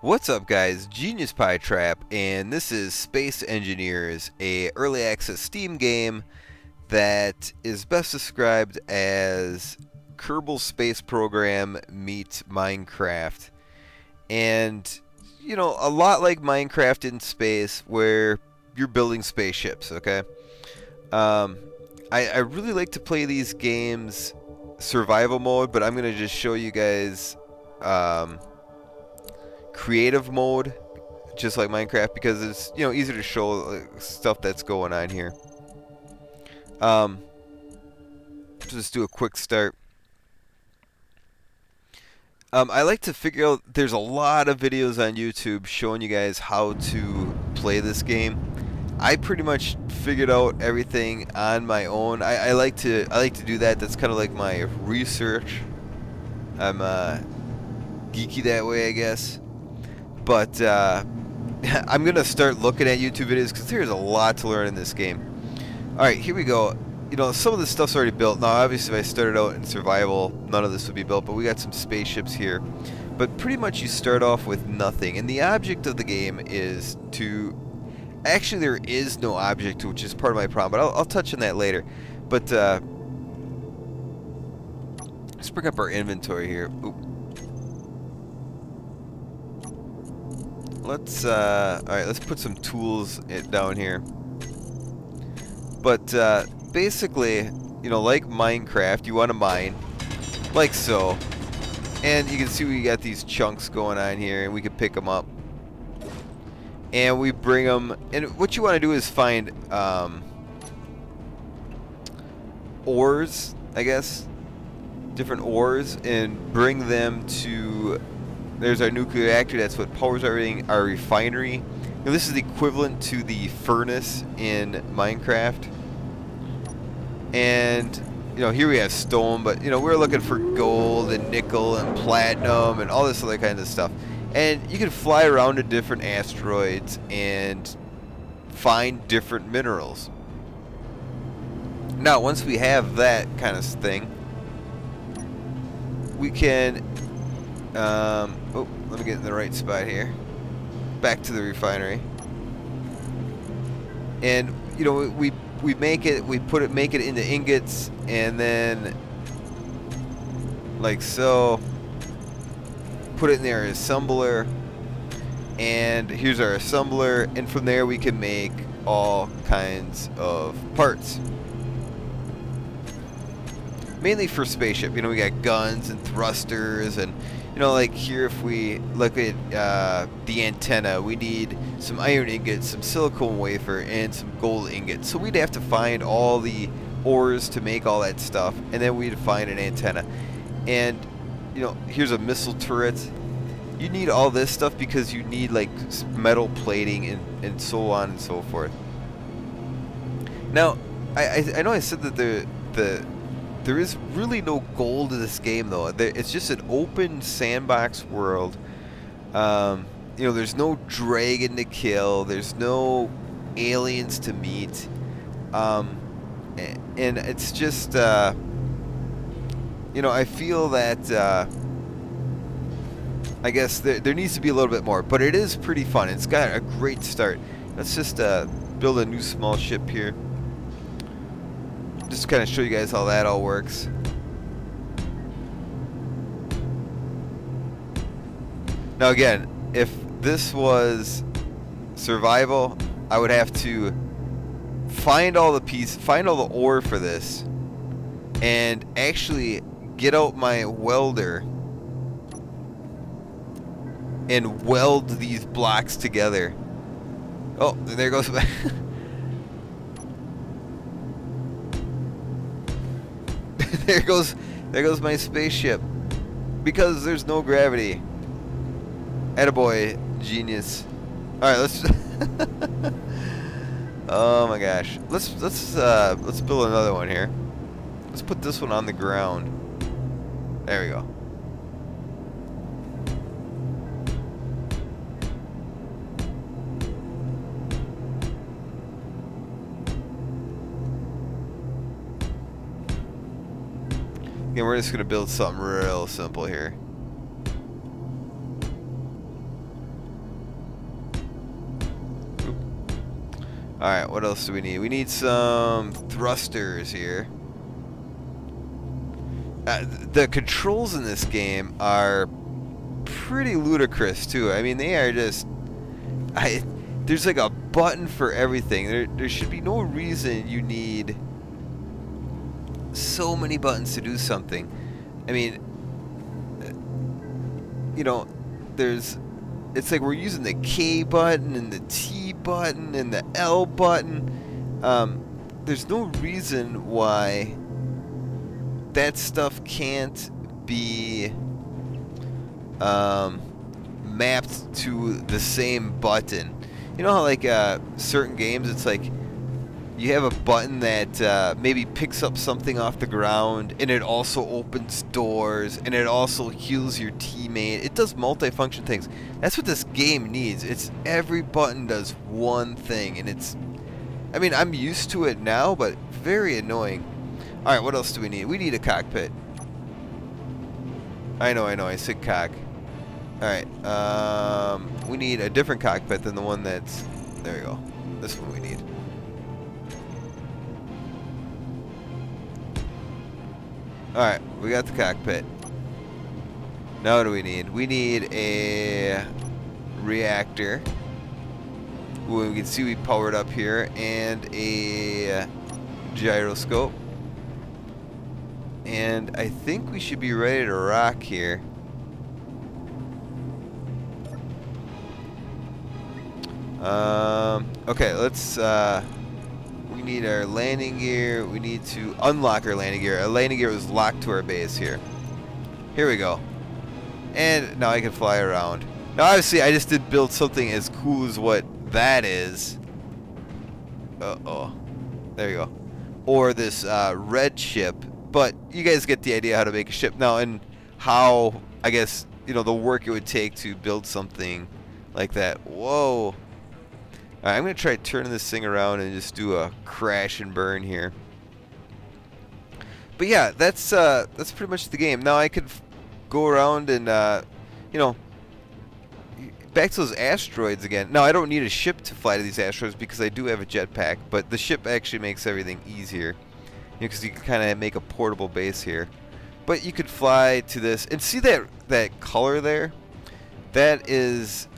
What's up guys, Genius Pie Trap, and this is Space Engineers, a early access Steam game that is best described as Kerbal Space Program meets Minecraft. And, you know, a lot like Minecraft in space where you're building spaceships, okay? Um, I, I really like to play these games survival mode, but I'm going to just show you guys um, creative mode, just like Minecraft, because it's, you know, easier to show like, stuff that's going on here. Um, just do a quick start. Um, I like to figure out, there's a lot of videos on YouTube showing you guys how to play this game. I pretty much figured out everything on my own. I, I like to I like to do that. That's kind of like my research. I'm uh, geeky that way, I guess. But uh, I'm gonna start looking at YouTube videos because there's a lot to learn in this game. All right, here we go. You know, some of this stuff's already built. Now, obviously, if I started out in survival, none of this would be built. But we got some spaceships here. But pretty much, you start off with nothing, and the object of the game is to Actually, there is no object, which is part of my problem, but I'll, I'll touch on that later. But, uh, let's bring up our inventory here. Oop. Let's, uh, alright, let's put some tools down here. But, uh, basically, you know, like Minecraft, you want to mine, like so. And you can see we got these chunks going on here, and we can pick them up and we bring them and what you want to do is find um, ores I guess different ores and bring them to there's our nuclear reactor that's what powers everything our refinery. Now, this is equivalent to the furnace in Minecraft. And you know here we have stone but you know we're looking for gold and nickel and platinum and all this other kind of stuff. And you can fly around to different asteroids and find different minerals. Now, once we have that kind of thing, we can... Um, oh, let me get in the right spot here. Back to the refinery. And, you know, we, we make it, we put it, make it into ingots, and then, like so put it in our assembler and here's our assembler and from there we can make all kinds of parts mainly for spaceship you know we got guns and thrusters and you know like here if we look at uh, the antenna we need some iron ingots some silicone wafer and some gold ingots so we'd have to find all the ores to make all that stuff and then we'd find an antenna and you know, here's a missile turret. You need all this stuff because you need like metal plating and, and so on and so forth. Now, I, I, I know I said that the the there is really no goal to this game though. it's just an open sandbox world. Um, you know, there's no dragon to kill. There's no aliens to meet. Um, and it's just. Uh, you know, I feel that uh, I guess there, there needs to be a little bit more, but it is pretty fun. It's got a great start. Let's just uh, build a new small ship here. Just kind of show you guys how that all works. Now again, if this was survival, I would have to find all the piece, find all the ore for this, and actually get out my welder and weld these blocks together. Oh, there goes there goes there goes my spaceship. Because there's no gravity. Attaboy, genius. Alright, let's Oh my gosh. Let's let's uh let's build another one here. Let's put this one on the ground. There we go. Yeah, we're just gonna build something real simple here. Alright, what else do we need? We need some thrusters here. Uh, the controls in this game are pretty ludicrous, too. I mean, they are just... I, there's like a button for everything. There, there should be no reason you need so many buttons to do something. I mean, you know, there's it's like we're using the K button and the T button and the L button. Um, there's no reason why that stuff can't be um, mapped to the same button. You know how like uh, certain games, it's like you have a button that uh, maybe picks up something off the ground and it also opens doors and it also heals your teammate. It does multifunction things. That's what this game needs. It's every button does one thing and it's I mean, I'm used to it now, but very annoying. Alright, what else do we need? We need a cockpit. I know, I know, I said cock. Alright, um, we need a different cockpit than the one that's... There you go. This one we need. Alright, we got the cockpit. Now what do we need? We need a reactor. We can see we powered up here. And a gyroscope. And I think we should be ready to rock here. Um, okay, let's uh, need our landing gear. We need to unlock our landing gear. Our landing gear was locked to our base here. Here we go. And now I can fly around. Now obviously I just did build something as cool as what that is. Uh-oh. There you go. Or this uh, red ship. But you guys get the idea how to make a ship now and how, I guess, you know, the work it would take to build something like that. Whoa. Right, I'm going to try turning this thing around and just do a crash and burn here. But yeah, that's uh, that's pretty much the game. Now I could go around and, uh, you know, back to those asteroids again. Now I don't need a ship to fly to these asteroids because I do have a jetpack, but the ship actually makes everything easier. Because you, know, you can kind of make a portable base here. But you could fly to this, and see that, that color there? That is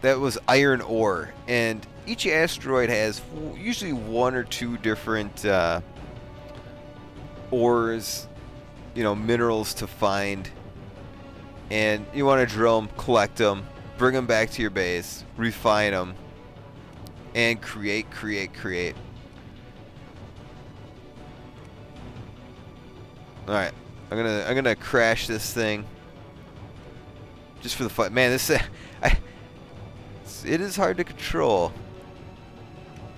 that was iron ore. And each asteroid has usually one or two different uh, ores, you know, minerals to find. And you want to drill them, collect them, bring them back to your base, refine them, and create, create, create. All right, I'm gonna I'm gonna crash this thing just for the fun. Man, this I it is hard to control.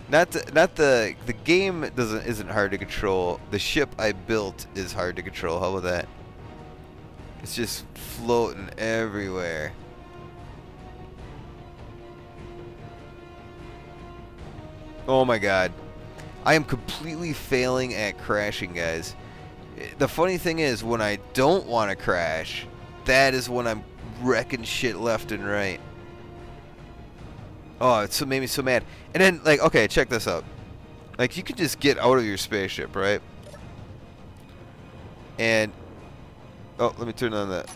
Not the, not the the game doesn't isn't hard to control. The ship I built is hard to control. How about that? It's just floating everywhere. Oh my god. I am completely failing at crashing, guys. The funny thing is, when I don't want to crash, that is when I'm wrecking shit left and right. Oh, it so made me so mad. And then, like, okay, check this out. Like, you can just get out of your spaceship, right? And, oh, let me turn on that.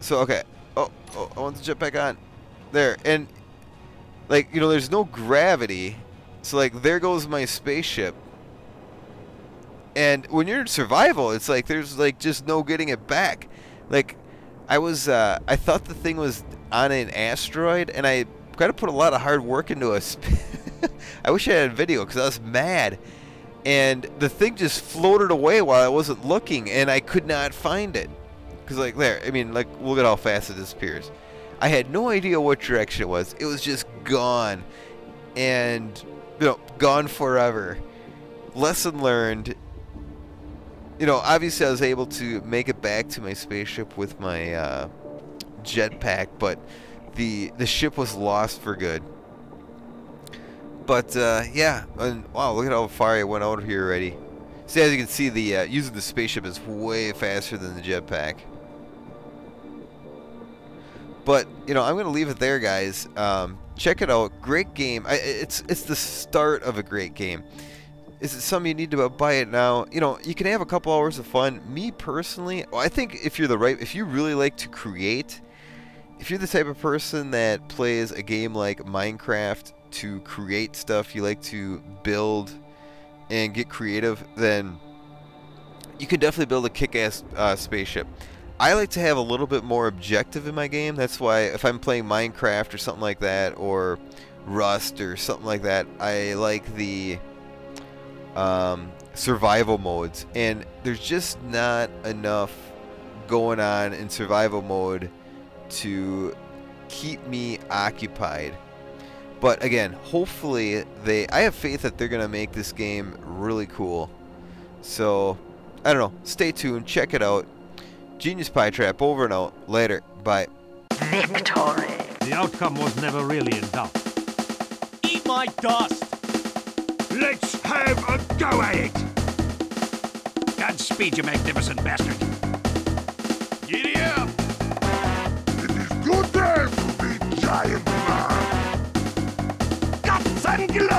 So, okay. Oh, oh, I want to jump back on. There, and, like, you know, there's no gravity. So, like, there goes my spaceship. And when you're in survival, it's like there's, like, just no getting it back. Like, I was, uh, I thought the thing was on an asteroid, and I got to put a lot of hard work into us. I wish I had a video because I was mad. And the thing just floated away while I wasn't looking, and I could not find it. Because, like, there, I mean, like, look at how fast it disappears. I had no idea what direction it was. It was just gone. And, you know, gone forever. Lesson learned. You know, obviously I was able to make it back to my spaceship with my uh, jetpack, but the the ship was lost for good. But uh, yeah, and wow, look at how far I went out here already. See, as you can see, the uh, using the spaceship is way faster than the jetpack. But you know, I'm to leave it there, guys. Um, check it out. Great game. I, it's it's the start of a great game. Is it something you need to buy it now? You know, you can have a couple hours of fun. Me personally, I think if you're the right, if you really like to create, if you're the type of person that plays a game like Minecraft to create stuff, you like to build and get creative, then you can definitely build a kick-ass uh, spaceship. I like to have a little bit more objective in my game. That's why if I'm playing Minecraft or something like that, or Rust or something like that, I like the um, survival modes. And there's just not enough going on in survival mode to keep me occupied. But again, hopefully they I have faith that they're going to make this game really cool. So, I don't know. Stay tuned. Check it out. Genius Pie Trap over and out. Later. Bye. Victory. The outcome was never really in doubt. Eat my dust! Let's have a go at it! Godspeed, you magnificent bastard giant man. Guts and glory!